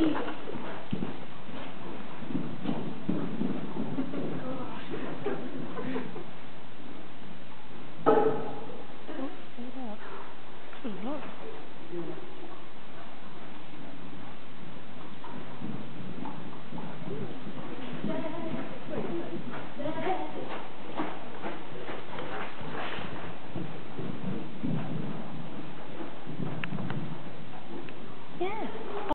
eat.